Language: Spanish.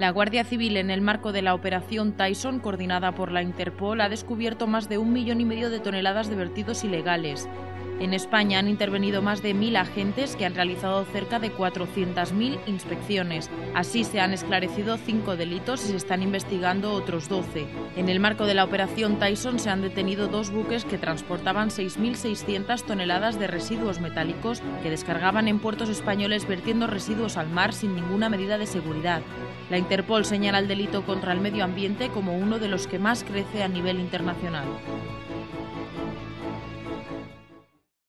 La Guardia Civil, en el marco de la operación Tyson, coordinada por la Interpol, ha descubierto más de un millón y medio de toneladas de vertidos ilegales. En España han intervenido más de mil agentes que han realizado cerca de 400.000 inspecciones. Así se han esclarecido cinco delitos y se están investigando otros 12. En el marco de la operación Tyson se han detenido dos buques que transportaban 6.600 toneladas de residuos metálicos que descargaban en puertos españoles vertiendo residuos al mar sin ninguna medida de seguridad. La Interpol señala el delito contra el medio ambiente como uno de los que más crece a nivel internacional.